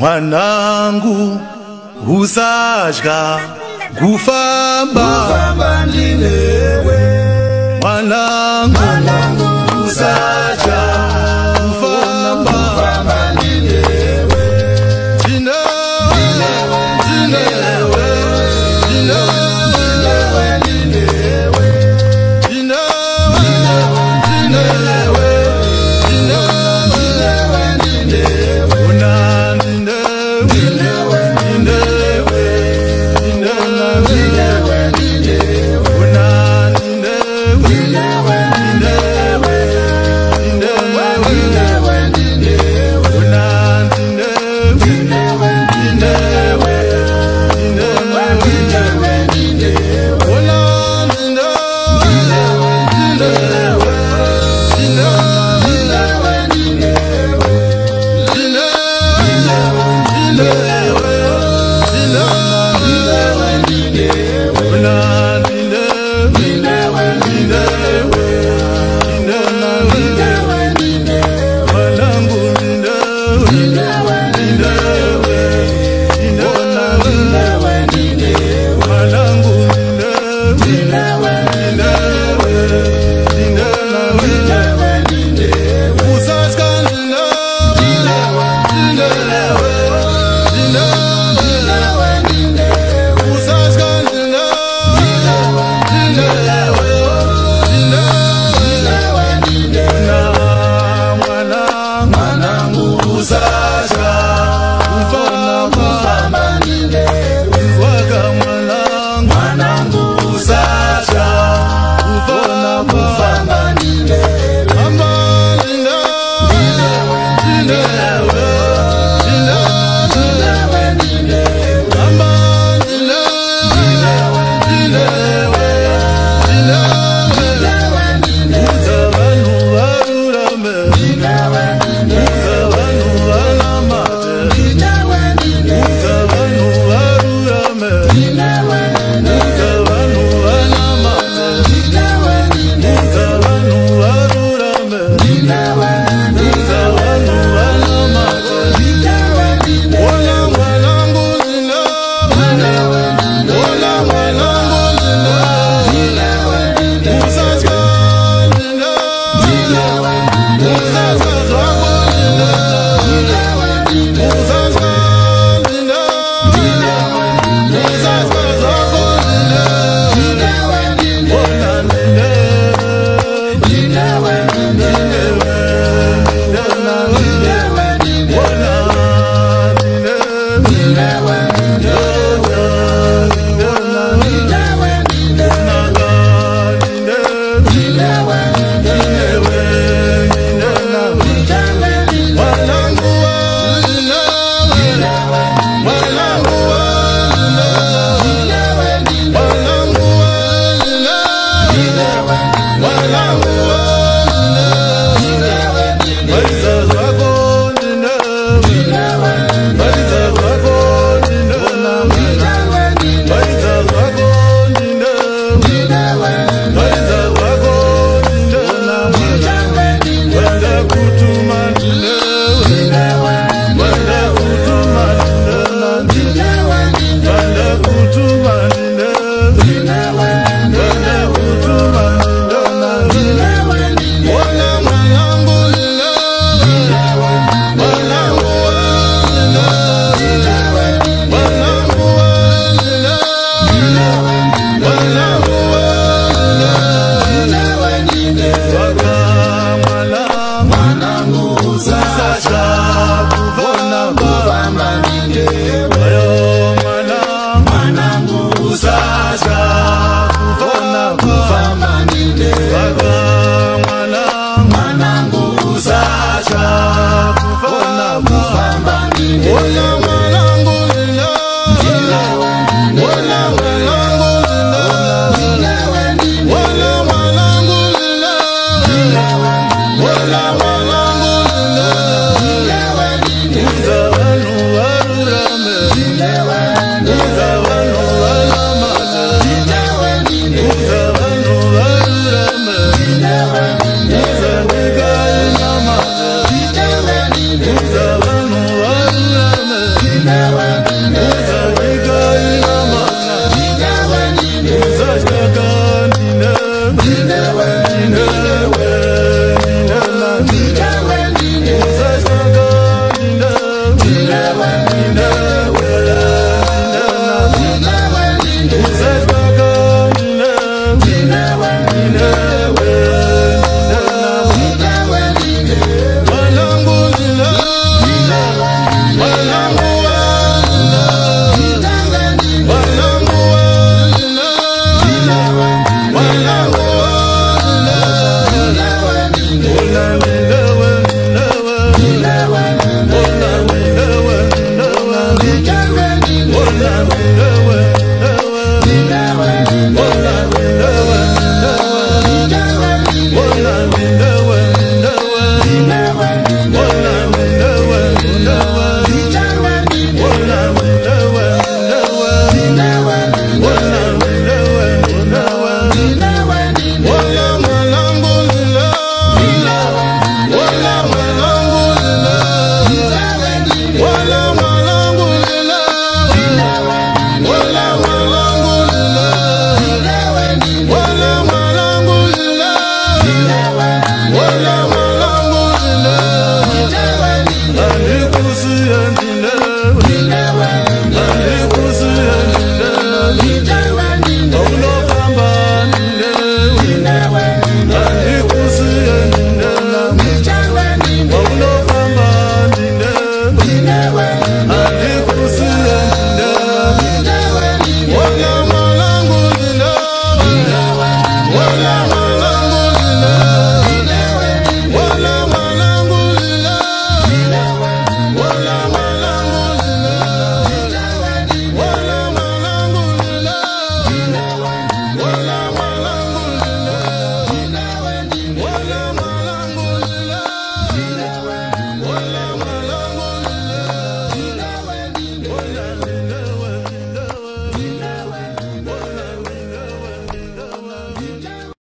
mwanangu usatya kufamba mwanangu usatya will Sometimes I